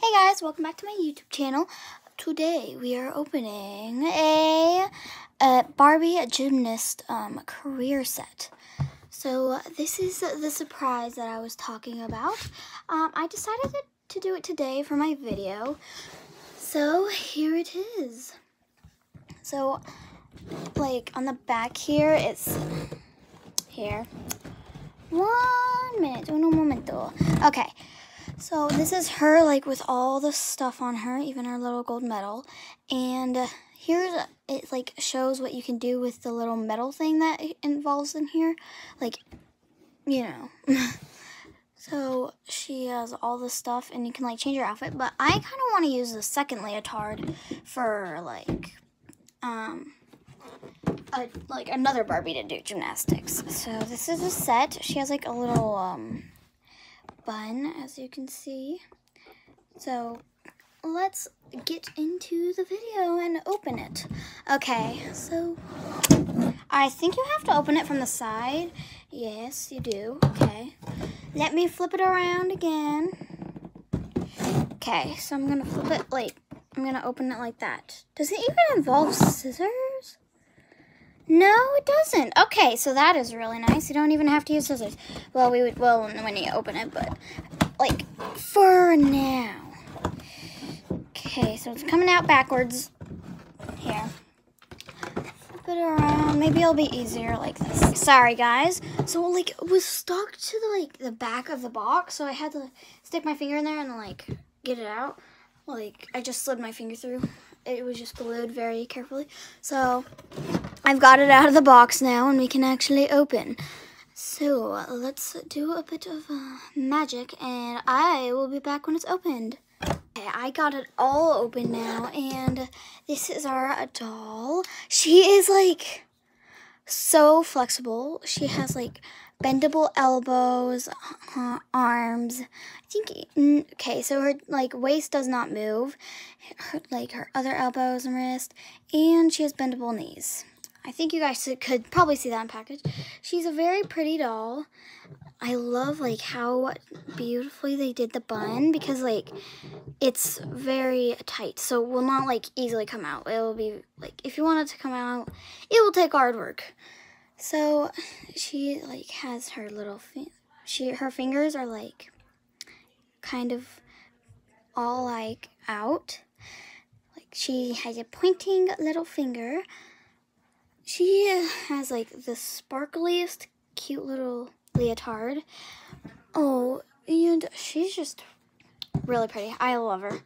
Hey guys, welcome back to my YouTube channel. Today we are opening a, a Barbie gymnast um, career set. So this is the surprise that I was talking about. Um, I decided to do it today for my video. So here it is. So like on the back here, it's here. One minute, uno momento. Okay. So this is her, like, with all the stuff on her, even her little gold medal. And uh, here's, it, like, shows what you can do with the little medal thing that involves in here. Like, you know. so she has all this stuff, and you can, like, change her outfit. But I kind of want to use the second leotard for, like, um... A, like another Barbie to do gymnastics. So this is a set. She has like a little um bun, as you can see. So let's get into the video and open it. Okay, so I think you have to open it from the side. Yes, you do. Okay. Let me flip it around again. Okay, so I'm going to flip it like, I'm going to open it like that. Does it even involve scissors? No, it doesn't. Okay, so that is really nice. You don't even have to use scissors. Well, we would, well, when you open it, but, like, for now. Okay, so it's coming out backwards. Here. Flip it around. Maybe it'll be easier like this. Sorry, guys. So, like, it was stuck to, the, like, the back of the box, so I had to stick my finger in there and, like, get it out. Like, I just slid my finger through. It was just glued very carefully. So, I've got it out of the box now and we can actually open. So let's do a bit of uh, magic and I will be back when it's opened. Okay, I got it all open now and this is our doll. She is like so flexible. She has like bendable elbows, uh, arms. I think, okay, so her like waist does not move, her, like her other elbows and wrist, and she has bendable knees. I think you guys could probably see that in package. She's a very pretty doll. I love like how beautifully they did the bun because like it's very tight so will not like easily come out. It will be like if you want it to come out it will take hard work. So she like has her little she her fingers are like kind of all like out. Like she has a pointing little finger she has like the sparkliest cute little leotard. Oh, and she's just really pretty. I love her.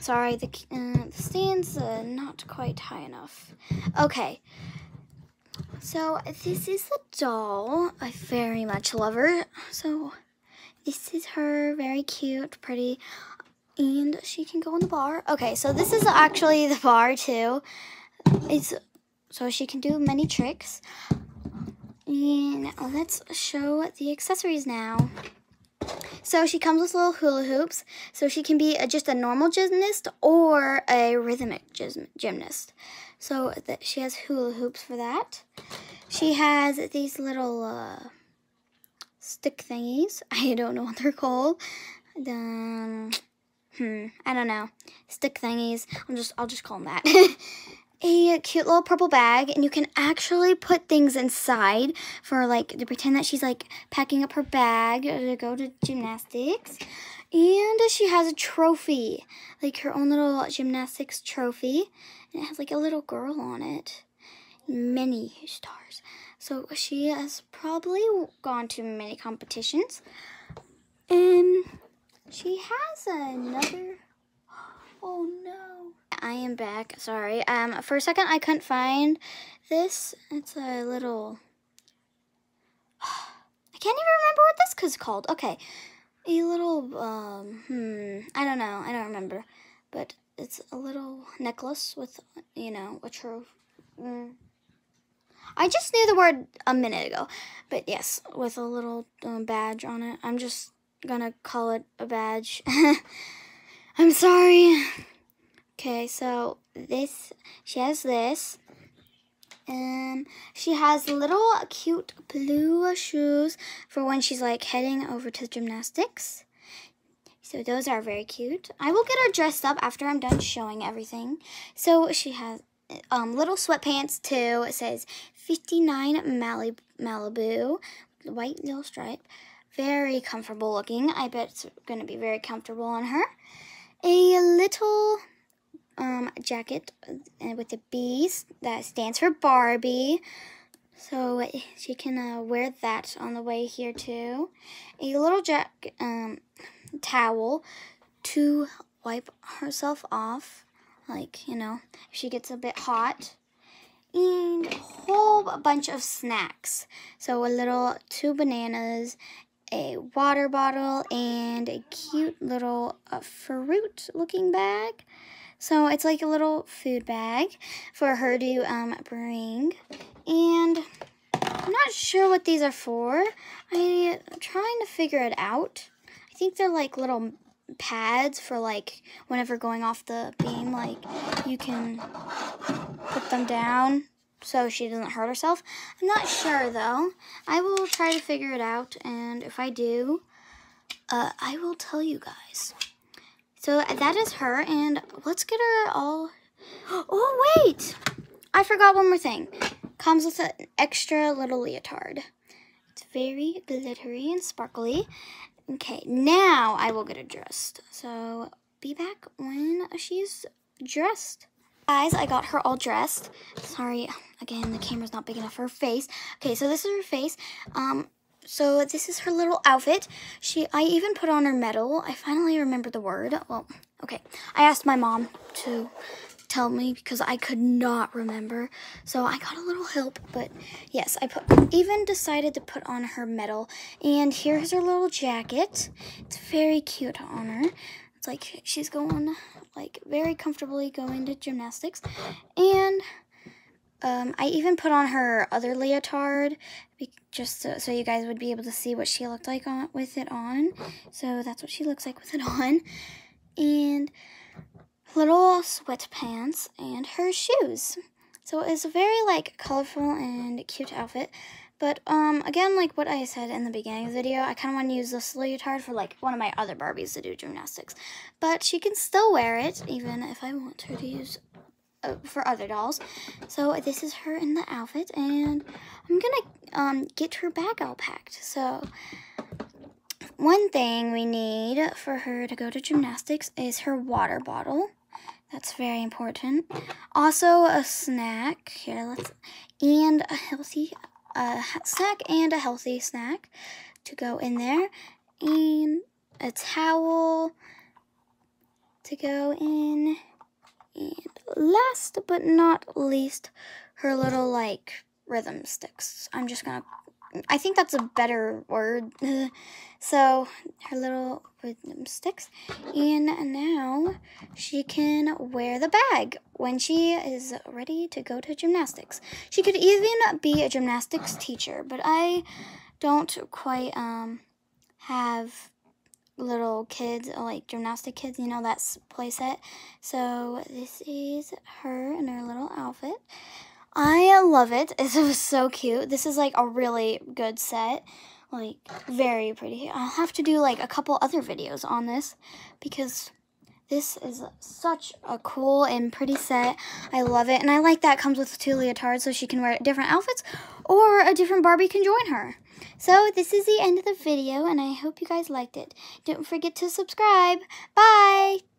Sorry, the, uh, the stand's uh, not quite high enough. Okay. So, this is the doll. I very much love her. So, this is her. Very cute, pretty. And she can go on the bar. Okay, so this is actually the bar, too. It's so she can do many tricks. And let's show the accessories now. So she comes with little hula hoops, so she can be a, just a normal gymnast or a rhythmic gymnast. So she has hula hoops for that. She has these little uh, stick thingies. I don't know what they're called. Um, hmm, I don't know. Stick thingies. I'm just I'll just call them that. a cute little purple bag and you can actually put things inside for like to pretend that she's like packing up her bag to go to gymnastics and she has a trophy like her own little gymnastics trophy and it has like a little girl on it many stars so she has probably gone to many competitions and she has another oh no I am back. Sorry. Um, for a second, I couldn't find this. It's a little... I can't even remember what this is called. Okay. A little, um, hmm, I don't know. I don't remember. But it's a little necklace with, you know, a true... Mm. I just knew the word a minute ago. But yes, with a little um, badge on it. I'm just gonna call it a badge. I'm sorry. Okay, so this, she has this. And she has little cute blue shoes for when she's like heading over to gymnastics. So those are very cute. I will get her dressed up after I'm done showing everything. So she has um, little sweatpants too. It says 59 Malib Malibu, white little stripe. Very comfortable looking. I bet it's going to be very comfortable on her. A little um, jacket uh, with the bees that stands for Barbie. So she can uh, wear that on the way here too. A little jack um, towel to wipe herself off, like you know, if she gets a bit hot. And a whole bunch of snacks. So a little two bananas, a water bottle, and a cute little uh, fruit looking bag. So it's like a little food bag for her to um, bring. And I'm not sure what these are for. I'm trying to figure it out. I think they're like little pads for like whenever going off the beam, like you can put them down so she doesn't hurt herself. I'm not sure though. I will try to figure it out and if I do, uh, I will tell you guys. So that is her, and let's get her all... Oh, wait! I forgot one more thing. Comes with an extra little leotard. It's very glittery and sparkly. Okay, now I will get it dressed. So be back when she's dressed. Guys, I got her all dressed. Sorry, again, the camera's not big enough for her face. Okay, so this is her face. Um, so this is her little outfit. She, I even put on her medal. I finally remembered the word. Well, okay. I asked my mom to tell me because I could not remember. So I got a little help, but yes, I put even decided to put on her medal. And here's her little jacket. It's very cute on her. It's like she's going like very comfortably going to gymnastics. And um, I even put on her other leotard just so, so, you guys would be able to see what she looked like on with it on. So that's what she looks like with it on. And little sweatpants and her shoes. So it's a very like colorful and cute outfit. But um, again, like what I said in the beginning of the video, I kind of want to use this leotard for like one of my other Barbies to do gymnastics. But she can still wear it, even if I want her to use uh, for other dolls. So this is her in the outfit, and I'm gonna um, get her bag all packed. So one thing we need for her to go to gymnastics is her water bottle. That's very important. Also a snack. Here, let's and a healthy uh, snack and a healthy snack to go in there, and a towel to go in. And last but not least, her little like rhythm sticks. I'm just gonna, I think that's a better word. so her little sticks. And now she can wear the bag when she is ready to go to gymnastics. She could even be a gymnastics teacher, but I don't quite um, have little kids, like gymnastic kids, you know, that's playset. So this is her in her little outfit. I love it. It was so cute. This is like a really good set. Like, very pretty. I'll have to do like a couple other videos on this because this is such a cool and pretty set. I love it. And I like that comes with two leotards so she can wear different outfits or a different Barbie can join her. So this is the end of the video and I hope you guys liked it. Don't forget to subscribe. Bye!